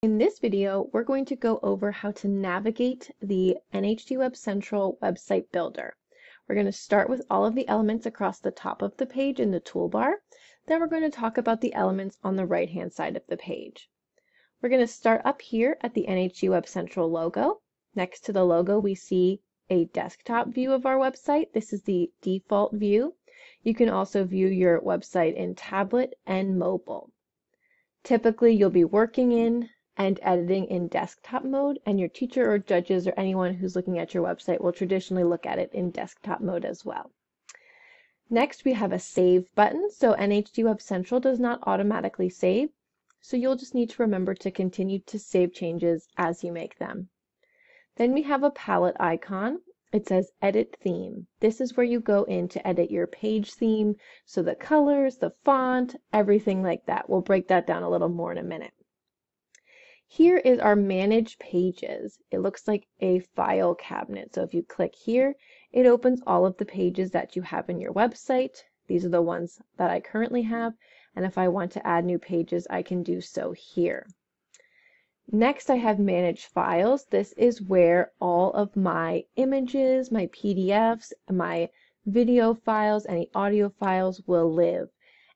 In this video, we're going to go over how to navigate the NHD Web Central website builder. We're going to start with all of the elements across the top of the page in the toolbar. Then we're going to talk about the elements on the right-hand side of the page. We're going to start up here at the NHD Web Central logo. Next to the logo, we see a desktop view of our website. This is the default view. You can also view your website in tablet and mobile. Typically, you'll be working in and editing in desktop mode, and your teacher or judges or anyone who's looking at your website will traditionally look at it in desktop mode as well. Next, we have a Save button. So NHD Web Central does not automatically save, so you'll just need to remember to continue to save changes as you make them. Then we have a palette icon. It says Edit Theme. This is where you go in to edit your page theme, so the colors, the font, everything like that. We'll break that down a little more in a minute. Here is our Manage Pages. It looks like a file cabinet. So if you click here, it opens all of the pages that you have in your website. These are the ones that I currently have. And if I want to add new pages, I can do so here. Next, I have Manage Files. This is where all of my images, my PDFs, my video files, any audio files will live.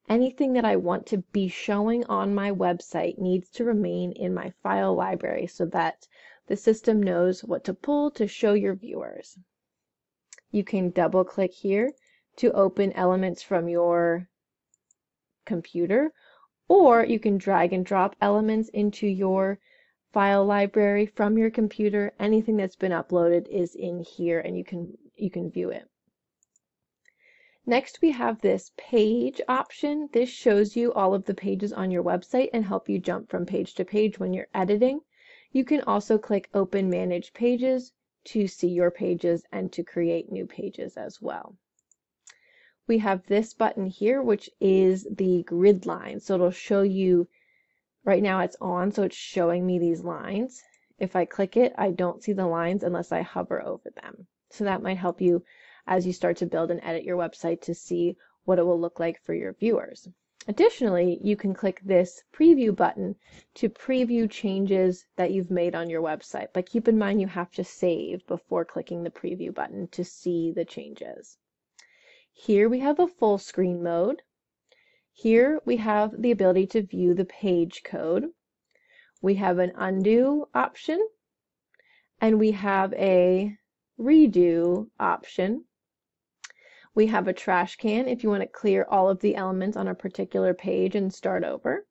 Anything that I want to be showing on my website needs to remain in my file library so that the system knows what to pull to show your viewers. You can double click here to open elements from your computer, or you can drag and drop elements into your file library from your computer. Anything that's been uploaded is in here and you can you can view it. Next, we have this page option. This shows you all of the pages on your website and help you jump from page to page when you're editing. You can also click Open Manage Pages to see your pages and to create new pages as well. We have this button here, which is the grid line. So it'll show you, right now it's on, so it's showing me these lines. If I click it, I don't see the lines unless I hover over them. So that might help you as you start to build and edit your website to see what it will look like for your viewers. Additionally, you can click this preview button to preview changes that you've made on your website, but keep in mind you have to save before clicking the preview button to see the changes. Here we have a full screen mode. Here we have the ability to view the page code. We have an undo option, and we have a redo option. We have a trash can if you want to clear all of the elements on a particular page and start over.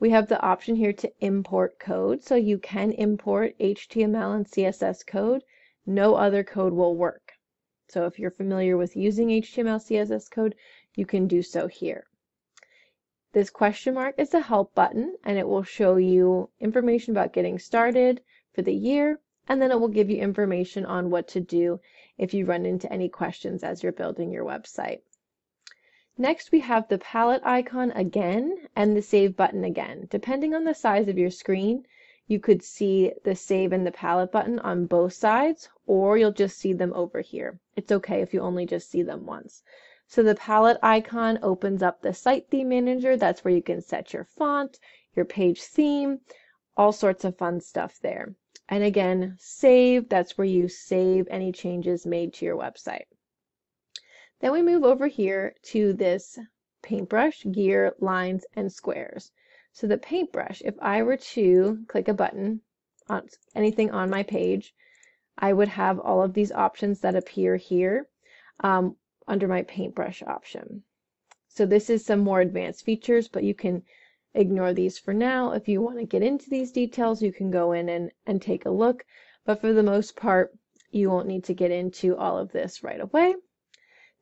We have the option here to import code, so you can import HTML and CSS code. No other code will work. So if you're familiar with using HTML, CSS code, you can do so here. This question mark is the help button and it will show you information about getting started for the year and then it will give you information on what to do if you run into any questions as you're building your website. Next, we have the palette icon again and the save button again. Depending on the size of your screen, you could see the save and the palette button on both sides, or you'll just see them over here. It's okay if you only just see them once. So the palette icon opens up the site theme manager. That's where you can set your font, your page theme, all sorts of fun stuff there. And again, save, that's where you save any changes made to your website. Then we move over here to this paintbrush, gear, lines, and squares. So the paintbrush, if I were to click a button on anything on my page, I would have all of these options that appear here um, under my paintbrush option. So this is some more advanced features, but you can ignore these for now. If you want to get into these details, you can go in and, and take a look. But for the most part, you won't need to get into all of this right away.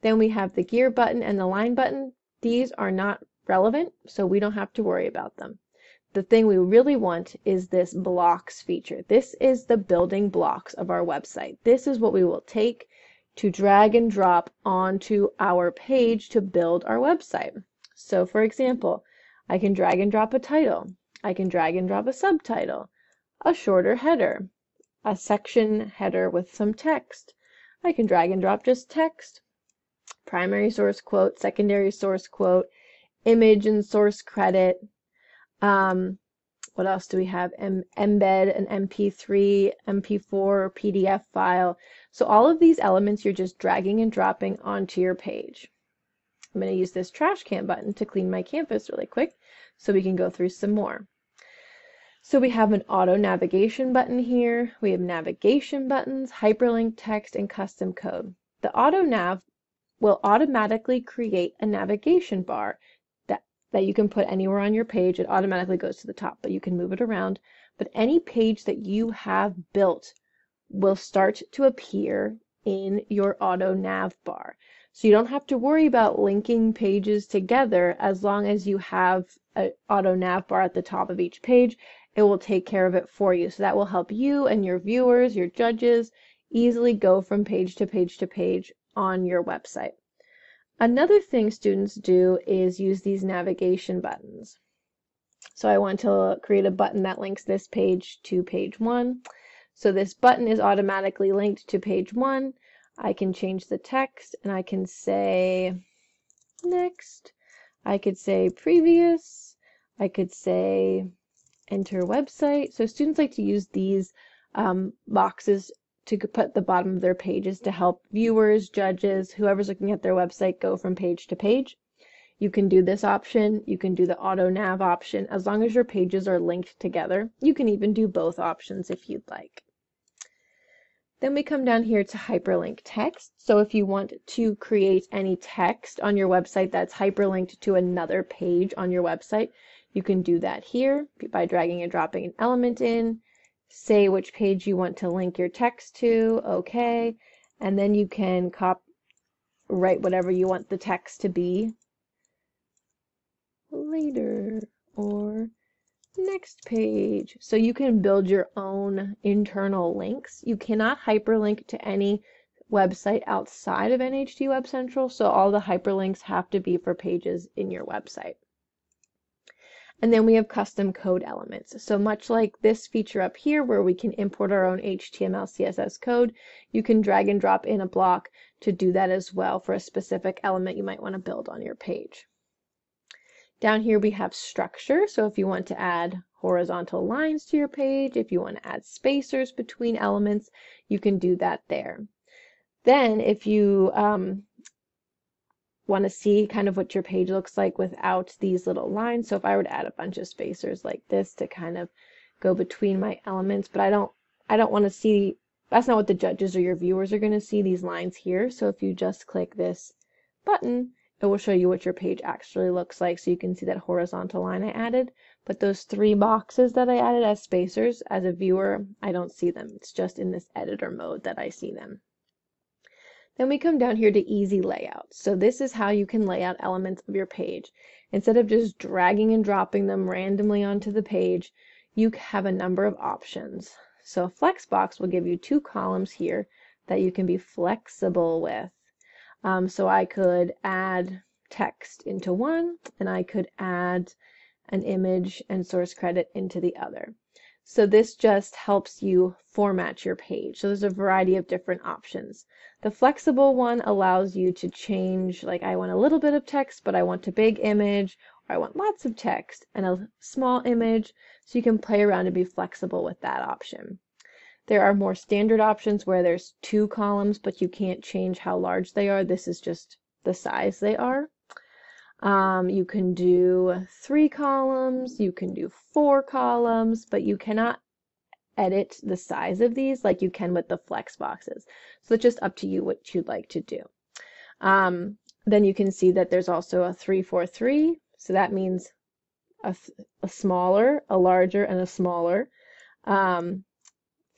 Then we have the gear button and the line button. These are not relevant, so we don't have to worry about them. The thing we really want is this blocks feature. This is the building blocks of our website. This is what we will take to drag and drop onto our page to build our website. So for example, I can drag and drop a title. I can drag and drop a subtitle, a shorter header, a section header with some text. I can drag and drop just text, primary source quote, secondary source quote, image and source credit. Um, what else do we have? M embed an MP3, MP4, PDF file. So all of these elements you're just dragging and dropping onto your page. I'm going to use this trash can button to clean my canvas really quick so we can go through some more. So we have an auto navigation button here. We have navigation buttons, hyperlink text, and custom code. The auto nav will automatically create a navigation bar that, that you can put anywhere on your page. It automatically goes to the top, but you can move it around. But any page that you have built will start to appear in your auto nav bar. So you don't have to worry about linking pages together as long as you have an auto nav bar at the top of each page it will take care of it for you. So that will help you and your viewers, your judges, easily go from page to page to page on your website. Another thing students do is use these navigation buttons. So I want to create a button that links this page to page one. So this button is automatically linked to page one. I can change the text and I can say next. I could say previous. I could say enter website. So students like to use these um, boxes to put the bottom of their pages to help viewers, judges, whoever's looking at their website go from page to page. You can do this option, you can do the auto nav option, as long as your pages are linked together. You can even do both options if you'd like. Then we come down here to hyperlink text. So if you want to create any text on your website that's hyperlinked to another page on your website, you can do that here by dragging and dropping an element in, say which page you want to link your text to, okay, and then you can cop write whatever you want the text to be later or next page. So you can build your own internal links. You cannot hyperlink to any website outside of NHD Web Central, so all the hyperlinks have to be for pages in your website. And then we have custom code elements. So much like this feature up here where we can import our own HTML, CSS code, you can drag and drop in a block to do that as well for a specific element you might want to build on your page. Down here we have structure. So if you want to add horizontal lines to your page, if you want to add spacers between elements, you can do that there. Then if you um, want to see kind of what your page looks like without these little lines. So if I were to add a bunch of spacers like this to kind of go between my elements, but I don't I don't want to see that's not what the judges or your viewers are going to see these lines here. So if you just click this button, it will show you what your page actually looks like. So you can see that horizontal line I added, but those three boxes that I added as spacers, as a viewer, I don't see them. It's just in this editor mode that I see them. Then we come down here to easy layout. So this is how you can lay out elements of your page. Instead of just dragging and dropping them randomly onto the page, you have a number of options. So Flexbox will give you two columns here that you can be flexible with. Um, so I could add text into one, and I could add an image and source credit into the other. So this just helps you format your page. So there's a variety of different options. The flexible one allows you to change, like I want a little bit of text, but I want a big image, or I want lots of text and a small image. So you can play around and be flexible with that option. There are more standard options where there's two columns, but you can't change how large they are. This is just the size they are. Um, you can do three columns, you can do four columns, but you cannot edit the size of these like you can with the flex boxes. So it's just up to you what you'd like to do. Um, then you can see that there's also a 343. So that means a, a smaller, a larger, and a smaller. Um,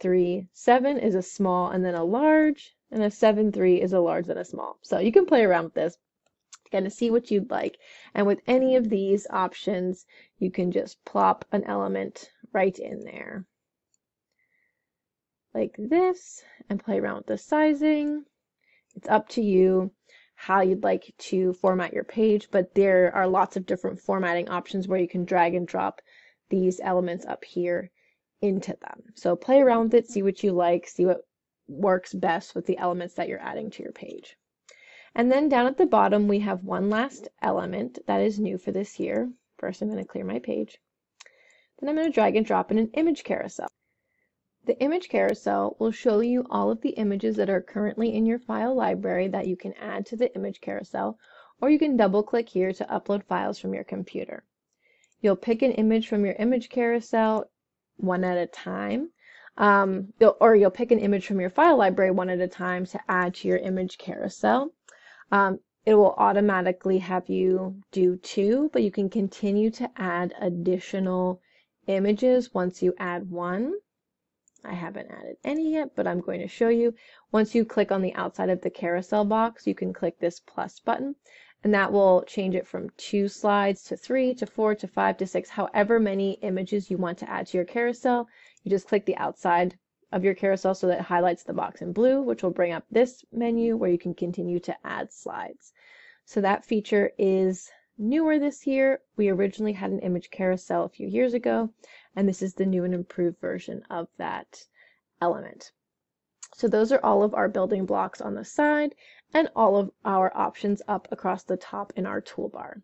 3, 7 is a small and then a large, and a 7, 3 is a large and a small. So you can play around with this kind of see what you'd like. And with any of these options, you can just plop an element right in there. Like this, and play around with the sizing. It's up to you how you'd like to format your page, but there are lots of different formatting options where you can drag and drop these elements up here into them. So play around with it, see what you like, see what works best with the elements that you're adding to your page. And then down at the bottom, we have one last element that is new for this year. First, I'm going to clear my page. Then I'm going to drag and drop in an image carousel. The image carousel will show you all of the images that are currently in your file library that you can add to the image carousel, or you can double click here to upload files from your computer. You'll pick an image from your image carousel one at a time, um, or you'll pick an image from your file library one at a time to add to your image carousel. Um, it will automatically have you do two, but you can continue to add additional images once you add one. I haven't added any yet, but I'm going to show you. Once you click on the outside of the carousel box, you can click this plus button, and that will change it from two slides to three to four to five to six, however many images you want to add to your carousel. You just click the outside of your carousel so that it highlights the box in blue, which will bring up this menu where you can continue to add slides. So that feature is newer this year. We originally had an image carousel a few years ago, and this is the new and improved version of that element. So those are all of our building blocks on the side and all of our options up across the top in our toolbar.